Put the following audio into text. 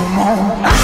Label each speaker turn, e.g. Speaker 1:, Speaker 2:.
Speaker 1: Come on.